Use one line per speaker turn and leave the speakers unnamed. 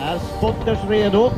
Är spotters redo?